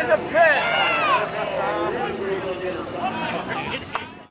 in the pit.